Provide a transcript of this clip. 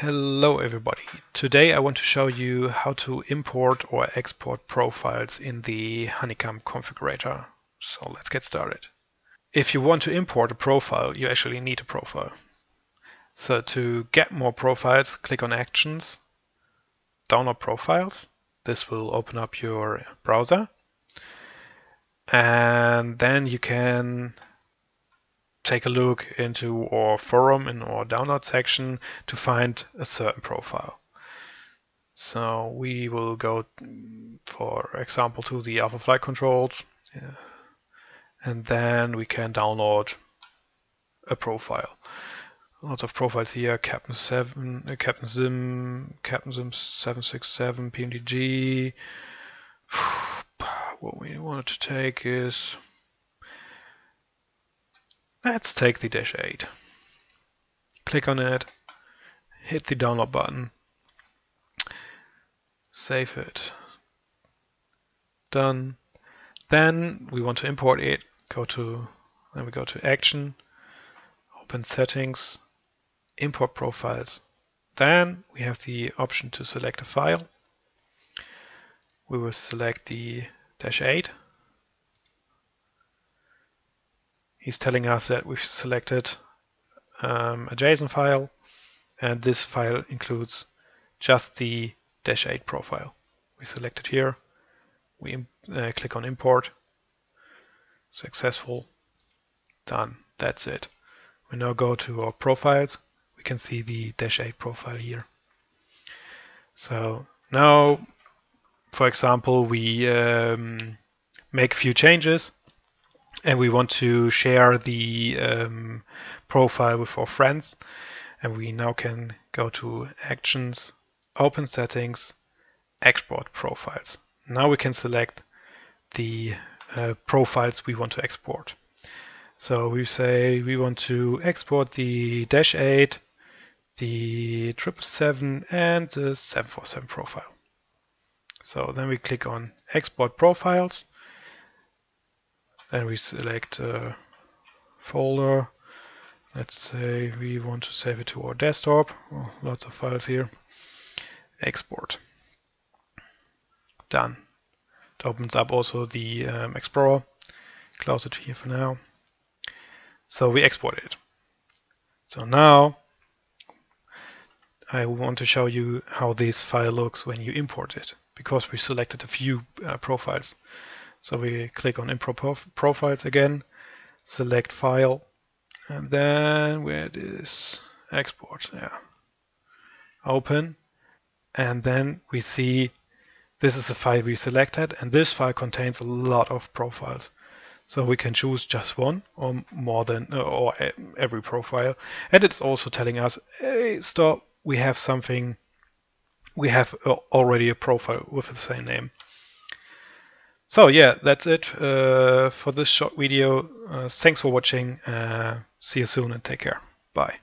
Hello everybody. Today I want to show you how to import or export profiles in the Honeycomb configurator. So let's get started. If you want to import a profile, you actually need a profile. So to get more profiles, click on Actions, Download Profiles. This will open up your browser. And then you can take a look into our forum in our download section to find a certain profile. So we will go, for example, to the Alpha Flight Controls, and then we can download a profile. Lots of profiles here: Captain Seven, uh, Captain Sim, Captain Sim 767, PMDG. What we wanted to take is Let's take the Dash 8. Click on it, hit the download button, save it. Done. Then we want to import it. Go to then we go to Action, open Settings, Import Profiles. Then we have the option to select a file. We will select the Dash 8 he's telling us that we've selected um, a JSON file and this file includes just the dash 8 profile. We select it here, we uh, click on import, successful, done, that's it. We now go to our profiles, we can see the dash 8 profile here. So now, for example, we um, make a few changes and we want to share the um, profile with our friends. And we now can go to actions open settings export profiles. Now we can select the uh, profiles we want to export. So we say we want to export the dash 8 the 777 and the 747 profile. So then we click on export profiles then we select a folder. Let's say we want to save it to our desktop. Oh, lots of files here. Export. Done. It opens up also the um, Explorer. Close it here for now. So we export it. So now I want to show you how this file looks when you import it because we selected a few uh, profiles. So we click on import profiles again, select file, and then where it is export, yeah. Open, and then we see this is the file we selected, and this file contains a lot of profiles. So we can choose just one or more than or every profile. And it's also telling us, hey, stop, we have something, we have uh, already a profile with the same name. So yeah, that's it uh, for this short video. Uh, thanks for watching. Uh, see you soon and take care. Bye.